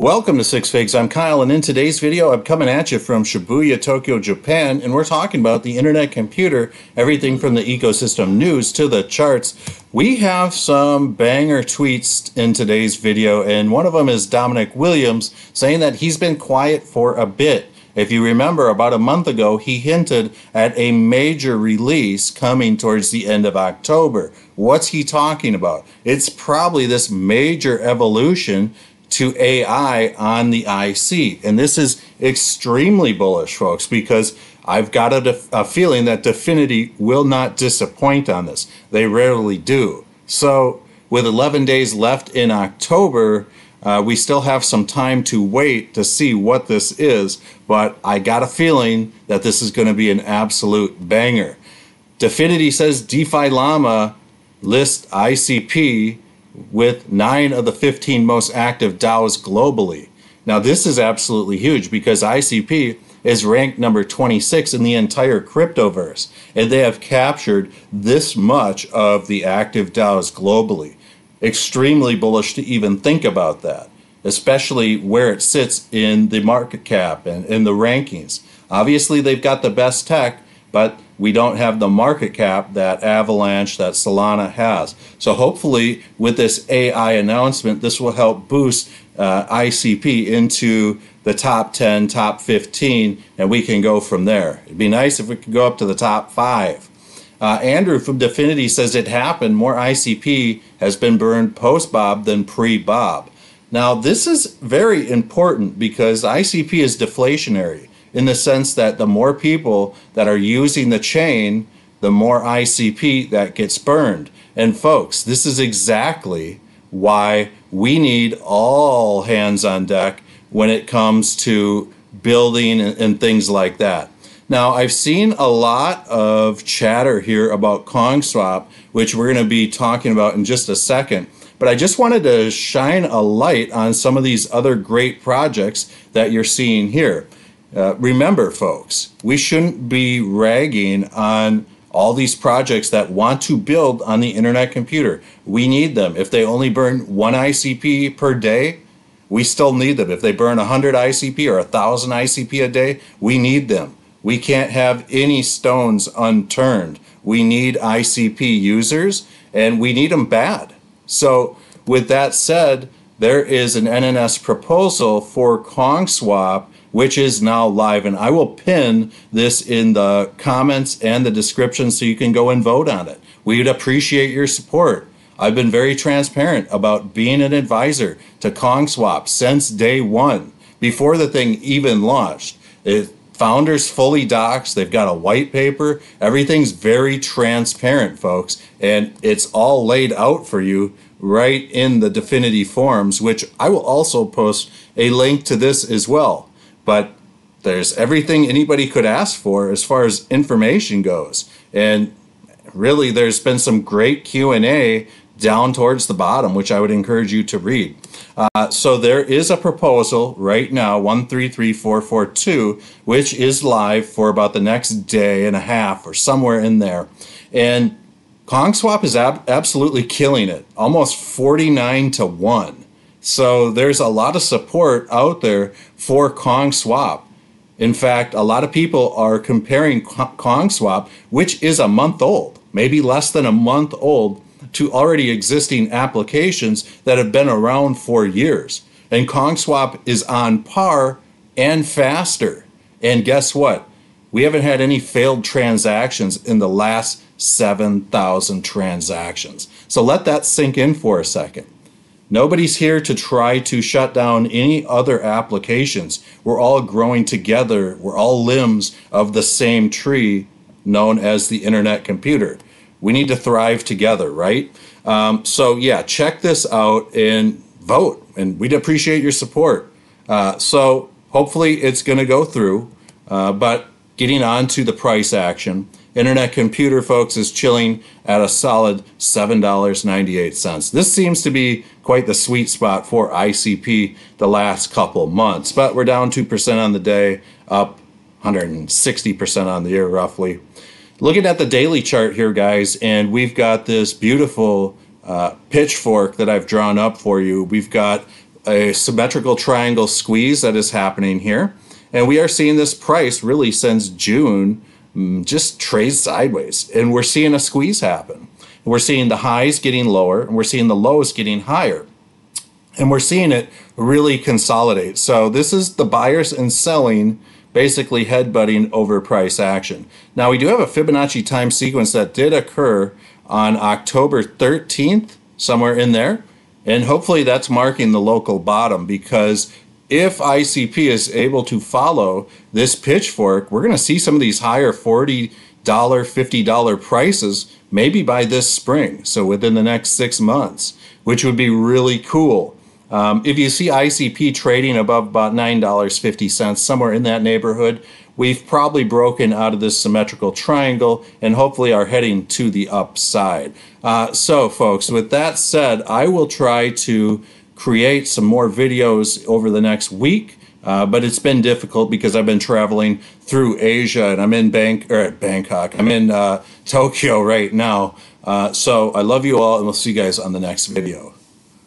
Welcome to Six Figs. I'm Kyle, and in today's video, I'm coming at you from Shibuya, Tokyo, Japan, and we're talking about the internet computer, everything from the ecosystem news to the charts. We have some banger tweets in today's video, and one of them is Dominic Williams saying that he's been quiet for a bit. If you remember, about a month ago, he hinted at a major release coming towards the end of October. What's he talking about? It's probably this major evolution to AI on the IC. And this is extremely bullish, folks, because I've got a, a, feeling that Dfinity will not disappoint on this. They rarely do. So, with 11 days left in October, uh, we still have some time to wait to see what this is, but I got a feeling that this is going to be an absolute banger. Dfinity says DeFi Llama list ICP with nine of the 15 most active DAOs globally. Now, this is absolutely huge because ICP is ranked number 26 in the entire cryptoverse, and they have captured this much of the active DAOs globally. Extremely bullish to even think about that, especially where it sits in the market cap and in the rankings. Obviously, they've got the best tech, but we don't have the market cap that Avalanche, that Solana has. So hopefully, with this AI announcement, this will help boost uh, ICP into the top 10, top 15, and we can go from there. It'd be nice if we could go up to the top five. Uh, Andrew from Dfinity says it happened. More ICP has been burned post Bob than pre Bob. Now, this is very important because ICP is deflationary in the sense that the more people that are using the chain, the more ICP that gets burned. And folks, this is exactly why we need all hands on deck when it comes to building and, things like that. Now, I've seen a lot of chatter here about KongSwap, which we're going to be talking about in just a second. But I just wanted to shine a light on some of these other great projects that you're seeing here. Uh, remember, folks, we shouldn't be ragging on all these projects that want to build on the internet computer. We need them. If they only burn one ICP per day, we still need them. If they burn 100 ICP or 1,000 ICP a day, we need them. We can't have any stones unturned. We need ICP users and we need them bad. So, with that said, there is an NNS proposal for KongSwap which is now live. And I will pin this in the comments and the description so you can go and vote on it. We would appreciate your support. I've been very transparent about being an advisor to KongSwap since day one, before the thing even launched. It, founders fully docs, they've got a white paper, everything's very transparent, folks, and it's all laid out for you right in the Dfinity forms, which I will also post a link to this as well but there's everything anybody could ask for as far as information goes. And really there's been some great q&a down towards the bottom which i would encourage you to read. Uh, so there is a proposal right now 133442 which is live for about the next day and a half or somewhere in there. And kongswap is ab- absolutely killing it almost 49 to 1 so there's a lot of support out there for KongSwap. In fact, a lot of people are comparing KongSwap, which is a month old, maybe less than a month old, to already existing applications that have been around for years. And KongSwap is on par and faster. And guess what? We haven't had any failed transactions in the last 7,000 transactions. So let that sink in for a second. Nobody's here to try to shut down any other applications. We're all growing together. We're all limbs of the same tree known as the internet computer. We need to thrive together, right? Um, so, yeah, check this out and vote. And we'd appreciate your support. Uh, so, hopefully, it's going to go through. Uh, but getting on to the price action. Internet computer, folks, is chilling at a solid $7.98. This seems to be quite the sweet spot for ICP the last couple months, but we're down 2% on the day, up 160% on the year, roughly. Looking at the daily chart here, guys, and we've got this beautiful uh, pitchfork that I've drawn up for you. We've got a symmetrical triangle squeeze that is happening here. And we are seeing this price really since June Mm, just trade sideways. And we're seeing a squeeze happen. We're seeing the highs getting lower and we're seeing the lows getting higher. And we're seeing it really consolidate. So this is the buyers and selling basically headbutting over price action. Now we do have a Fibonacci time sequence that did occur on October 13th, somewhere in there. And hopefully that's marking the local bottom because if ICP is able to follow this pitchfork, we're going to see some of these higher $40, $50 prices maybe by this spring. So within the next six months, which would be really cool. Um, if you see ICP trading above about $9.50, somewhere in that neighborhood, we've probably broken out of this symmetrical triangle and hopefully are heading to the upside. Uh, so, folks, with that said, I will try to create some more videos over the next week. Uh, but it's been difficult because I've been traveling through Asia and I'm in Bank or Bangkok. I'm in uh, Tokyo right now. Uh, so I love you all and we'll see you guys on the next video.